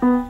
Bye.